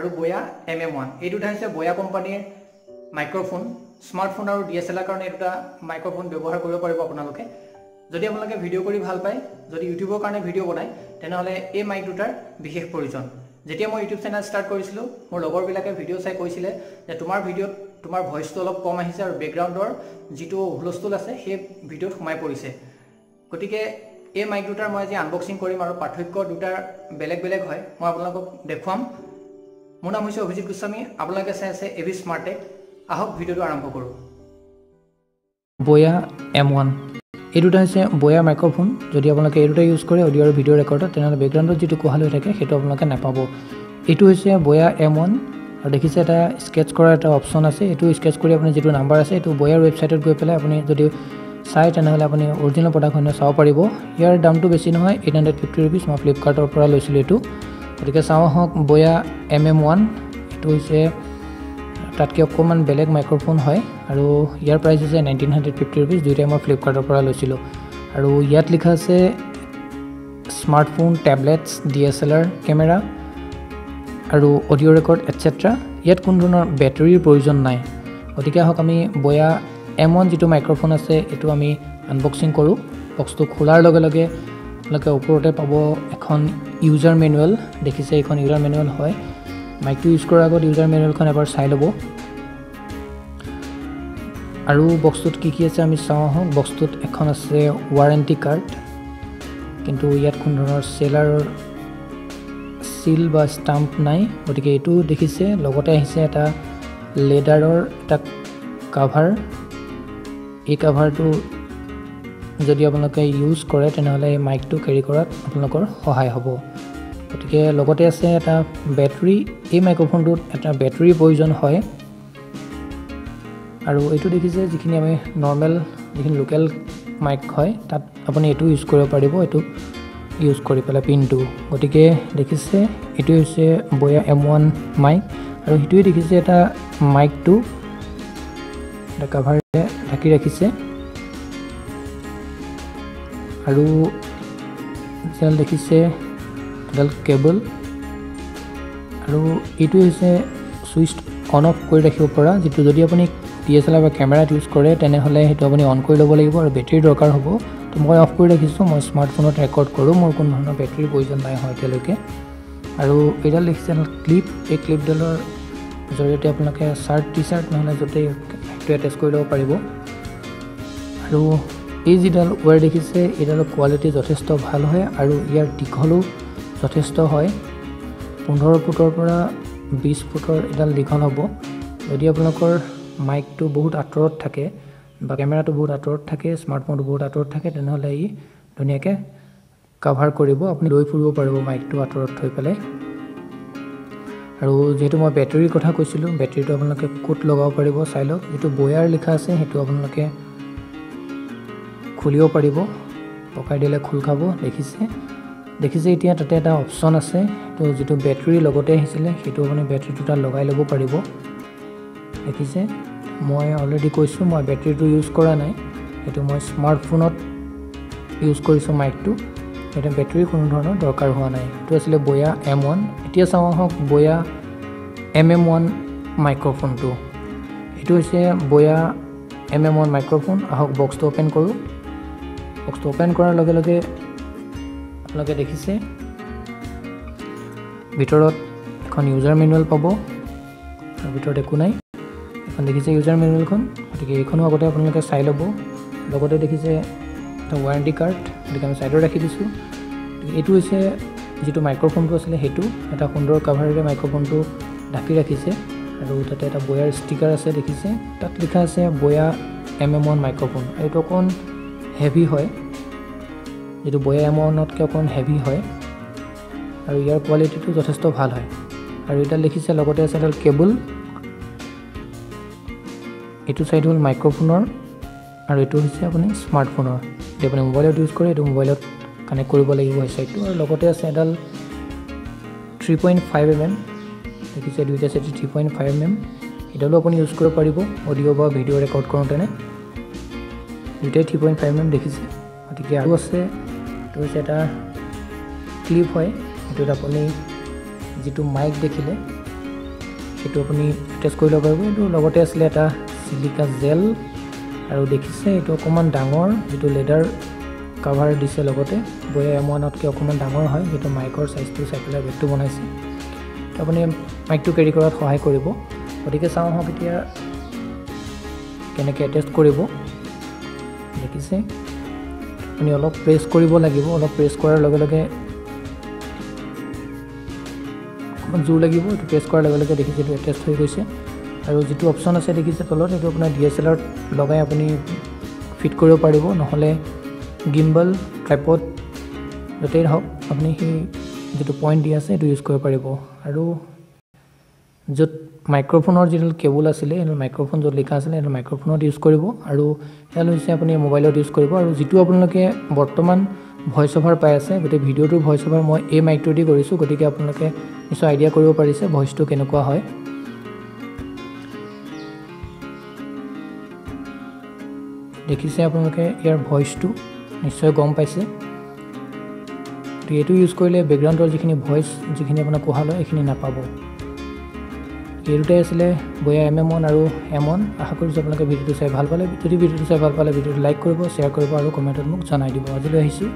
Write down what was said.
আৰু বয়া M M one এই দুটা হৈছে বয়া কোম্পানীৰ মাইক্ৰফোন স্মাৰ্টফোন আৰু ডি এছ এল আৰ কাৰণে এই দুটা মাইক্ৰফোন ব্যৱহাৰ কৰিব পাৰিব আপোনালোকে। যদি আপোনালোকে ভিডিঅ' কৰি ভাল পায় যদি ইউটিউবৰ কাৰণে ভিডিঅ' বনায় তেনেহ'লে এই মাইক দুটাৰ বিশেষ প্ৰয়োজন। যেতিয়া মই ইউটিউব চেনেল ষ্টাৰ্ট কৰিছিলোঁ মোৰ লগৰবিলাকে ভিডিঅ' চাই কৈছিলে যে তোমাৰ ভিডিঅ'ত তোমাৰ ভইচটো অলপ কম আহিছে আৰু বেকগ্ৰাউণ্ডৰ যিটো হুলস্থুল আছে সেই ভিডিঅ'ত সোমাই পৰিছে। গতিকে এই মাইক দুটাৰ মই আজি আনবক্সিং কৰিম আৰু পাৰ্থক্য দুটাৰ বেলেগ বেলেগ হয়। মই আপোনালোকক দেখুৱাম। মোৰ নাম হৈছে অভিজিত গোস্বামী আপোনালোকে চাই আছে এ ভি স্মাৰ্টেক আহক ভিডিঅ'টো আৰম্ভ কৰোঁ। বয়া এম ওৱান এই দুটা হৈছে বয়া মাইক্ৰফোন যদি আপোনালোকে এই দুটা ইউজ কৰে অডিঅ' আৰু ভিডিঅ' ৰেকৰ্ডত তেনেহ'লে বেকগ্ৰাউণ্ডত যিটো কোহাল হৈ থাকে সেইটো আপোনালোকে নাপাব। এইটো হৈছে বয়া এম ওৱান আৰু দেখিছে এটা স্কেটছ কৰাৰ এটা অপশ্যন আছে। এইটো স্কেটছ কৰি আপুনি যিটো নাম্বাৰ আছে এইটো বয়াৰ ৱেবছাইটত গৈ পেলাই আপুনি যদি চাই তেনেহ'লে আপুনি অৰিজিনেল প্ৰডাক্টখন চাব পাৰিব। ইয়াৰ দামটো বেছি নহয় এইট হাণ্ড্ৰেড ফিফটি ৰুপিজ মই ফ্লিপকাৰ্টৰ পৰা লৈছিলোঁ এইটো। গতিকে চাওঁ আহক বয়া এম এম ওৱান এইটো হৈছে তাতকৈ অকণমান বেলেগ মাইক্ৰফোন হয় আৰু ইয়াৰ প্ৰাইচ হৈছে নাইনটিন হাণ্ড্ৰেড ফিফটি ৰুপিজ দুয়োটাই মই ফ্লিপকাৰ্টৰ পৰা লৈছিলোঁ। আৰু ইয়াত লিখা আছে smartphone tablets D S L R camera আৰু অডিঅ' ৰেকৰ্ড এটচেট্ৰা ইয়াত কোনো ধৰণৰ বেটেৰীৰ প্ৰয়োজন নাই। গতিকে আহক আমি বয়া এম ওৱান যিটো মাইক্ৰফোন আছে এইটো আমি আনবক্সিং কৰোঁ। বক্সটো খোলাৰ লগে লগে আপোনালোকে ওপৰতে পাব এখন ইউজাৰ মেনুৱেল দেখিছে এইখন ইউজাৰ মেনুৱেল হয়। মাইকটো ইউজ কৰাৰ আগত ইউজাৰ মেনুৱেলখন এবাৰ চাই ল'ব। আৰু বক্সটোত কি কি আছে আমি চাওঁ আহোঁ। বক্সটোত এখন আছে ৱাৰেণ্টি কাৰ্ড কিন্তু ইয়াত কোনো ধৰণৰ চেলাৰৰ চিল বা ষ্টাম্প নাই। গতিকে এইটো দেখিছে। লগতে আহিছে এটা লেডাৰৰ এটা কাভাৰ এই কাভাৰটো যদি আপোনালোকে ইউজ কৰে তেনেহ'লে এই মাইকটো কেৰি কৰাত আপোনালোকৰ সহায় হ'ব। গতিকে লগতে আছে এটা বেটেৰী এই মাইক্ৰফোনটোত এটা বেটেৰীৰ প্ৰয়োজন হয়। আৰু এইটো দেখিছে যিখিনি আমি নৰ্মেল যিখিনি লোকেল মাইক হয় তাত আপুনি এইটো ইউজ কৰিব পাৰিব এইটো ইউজ কৰি পেলাই পিনটো গতিকে দেখিছে এইটোৱে হৈছে বয়া এম ওৱান মাইক আৰু সেইটোৱে দেখিছে এটা মাইকটো এটা কাভাৰে ঢাকি ৰাখিছে। আৰু যেন দেখিছে এডাল কেবল। আৰু এইটো হৈছে ছুইচ অন অফ কৰি ৰাখিব পৰা যিটো যদি আপুনি ডি এছ এল আৰ বা কেমেৰাত ইউজ কৰে তেনেহ'লে সেইটো আপুনি অন কৰি ল'ব লাগিব আৰু বেটেৰী দৰকাৰ হ'ব। তো মই অফ কৰি ৰাখিছোঁ মই স্মাৰ্টফোনত ৰেকৰ্ড কৰোঁ মোৰ কোনো ধৰণৰ বেটেৰীৰ প্ৰয়োজন নাই হয় এতিয়ালৈকে। আৰু এইডাল দেখিছে ক্লিপ এই ক্লিপডালৰ জৰিয়তে আপোনালোকে চাৰ্ট টি চাৰ্ট নহ'লে য'তেই সেইটো এটেচ কৰি ল'ব পাৰিব। আৰু এই যিডাল ৱেৰ দেখিছে এইডালৰ কোৱালিটি যথেষ্ট ভাল হয় আৰু ইয়াৰ দীঘলো যথেষ্ট হয়। পোন্ধৰ ফুটৰ পৰা বিছ ফুটৰ এডাল দীঘল হ'ব। যদি আপোনালোকৰ মাইকটো বহুত আঁতৰত থাকে বা কেমেৰাটো বহুত আঁতৰত থাকে স্মাৰ্টফোনটো বহুত আঁতৰত থাকে তেনেহ'লে ই ধুনীয়াকৈ কাভাৰ কৰিব। আপুনি লৈ ফুৰিব পাৰিব মাইকটো আঁতৰত থৈ পেলাই। আৰু যিহেতু মই বেটেৰীৰ কথা কৈছিলোঁ বেটেৰীটো আপোনালোকে ক'ত লগাব পাৰিব চাই লওক। যিটো বয়াৰ লিখা আছে সেইটো আপোনালোকে খুলিব পাৰিব। পকাই দিলে খোল খাব দেখিছে। দেখিছে এতিয়া তাতে এটা অপশ্যন আছে। তো যিটো বেটেৰী লগতে আহিছিলে সেইটো আপুনি বেটেৰীটো তাত লগাই ল'ব পাৰিব। দেখিছে? মই অলৰেডি কৈছোঁ মই বেটেৰীটো ইউজ কৰা নাই। সেইটো মই স্মাৰ্টফোনত ইউজ কৰিছোঁ মাইকটো এতিয়া বেটেৰী কোনো ধৰণৰ দৰকাৰ হোৱা নাই। এইটো আছিলে বয়া এম ওৱান এতিয়া চাওঁ আহক বয়া এম এম ওৱান মাইক্ৰফোনটো এইটো হৈছে বয়া এম এম ওৱান মাইক্ৰফোন আহক বক্সটো অ'পেন কৰোঁ। বক্সটো অ'পেন কৰাৰ লগে লগে আপোনালোকে দেখিছে। ভিতৰত এখন ইউজাৰ মেনুৱেল পাব আৰু ভিতৰত একো নাই। এখন দেখিছে ইউজাৰ মেনুৱেলখন গতিকে এইখনো আগতে আপোনালোকে চাই ল'ব। লগতে দেখিছে এটা ৱাৰেণ্টি কাৰ্ড গতিকে আমি ছাইডত ৰাখি দিছোঁ। এইটো হৈছে যিটো মাইক্ৰফোনটো আছিলে সেইটো এটা সুন্দৰ কাভাৰেৰে মাইক্ৰফোনটো ঢাকি ৰাখিছে। আৰু তাতে এটা বয়াৰ ষ্টিকাৰ আছে দেখিছে। তাত লিখা আছে বয়া এম এম ওৱান মাইক্ৰফোন এইটো অকণ হেভি হয়। যিটো বয়া এম ওৱানতকৈ অকণ হেভি হয়। আৰু ইয়াৰ কোৱালিটিটো যথেষ্ট ভাল হয়। আৰু এডাল দেখিছে লগতে আছে এডাল কেবল এইটো ছাইড হ'ল মাইক্ৰফোনৰ আৰু এইটো হৈছে আপুনি স্মাৰ্টফোনৰ যদি আপুনি মোবাইলত ইউজ কৰে এইটো মোবাইলত কানেক্ট কৰিব লাগিব এই ছাইডটো আৰু লগতে আছে এডাল three point five M M দেখিছে দুইটা side three point five M M এডালো আপুনি ইউজ কৰিব পাৰিব। অডিঅ' বা ভিডিঅ' ৰেকৰ্ড কৰোঁতেনে। দুইটাই থ্ৰী পইণ্ট ফাইভ এম দেখিছে গতিকে আৰু আছে এইটো হৈছে এটা ক্লিপ হয় সেইটোত আপুনি যিটো মাইক দেখিলে সেইটো আপুনি টেষ্ট কৰি ল'ব পাৰিব। এইটো লগতে আছিলে এটা চিলিকা জেল আৰু দেখিছে এইটো অকণমান ডাঙৰ যিটো লেডাৰ কাভাৰ দিছে লগতে বয়া এম ওৱানতকৈ অকণমান ডাঙৰ হয় যিটো মাইকৰ চাইজটো চাই পেলাই বেগটো বনাইছে আপুনি মাইকটো কেৰি কৰাত সহায় কৰিব। গতিকে চাওঁ আহক এতিয়া কেনেকৈ এটেষ্ট কৰিব। দেখিছে। আপুনি অলপ প্ৰেছ কৰিব লাগিব অলপ প্ৰেছ কৰাৰ লগে লগে অকণমান জোৰ লাগিব এইটো প্ৰেছ কৰাৰ লগে লগে দেখিছে এইটো এটেষ্ট হৈ গৈছে। আৰু যিটো অপশ্যন আছে দেখিছে তলত সেইটো আপোনাৰ ডি এছ এল আৰত লগাই আপুনি ফিট কৰিব পাৰিব। নহ'লে গিম্বল ট্ৰাইপত য'তেই হওক আপুনি সেই যিটো পইণ্ট দি আছে সেইটো ইউজ কৰিব পাৰিব। আৰু য'ত মাইক্ৰফোনৰ যিডাল কেবুল আছিলে সেইটো মাইক্ৰফোন য'ত লিখা আছিলে সেইটো মাইক্ৰফোনত ইউজ কৰিব আৰু সেইডাল হৈছে আপুনি মোবাইলত ইউজ কৰিব আৰু যিটো আপোনালোকে বৰ্তমান ভইচ অভাৰ পাই আছে গোটেই ভিডিঅ'টোৰ ভইচ অভাৰ মই এই মাইকটো দি কৰিছোঁ গতিকে আপোনালোকে নিশ্চয় আইডিয়া কৰিব পাৰিছে ভইচটো কেনেকুৱা হয়। দেখিছে আপোনালোকে ইয়াৰ ভইচটো নিশ্চয় গম পাইছে। গতিকে এইটো ইউজ কৰিলে বেকগ্ৰাউণ্ডৰ যিখিনি ভইচ যিখিনি আপোনাৰ কোহা লয় এইখিনি নাপাব। এই দুটাই আছিলে বয়া এম এম ওৱান আৰু এম ওৱান আশা কৰিছোঁ আপোনালোকে ভিডিঅ'টো চাই ভাল পালে। যদি ভিডিঅ'টো চাই ভাল পালে ভিডিঅ'টো লাইক কৰিব শ্বেয়াৰ কৰিব আৰু কমেণ্টত মোক জনাই দিব। আজিলৈ আহিছোঁ।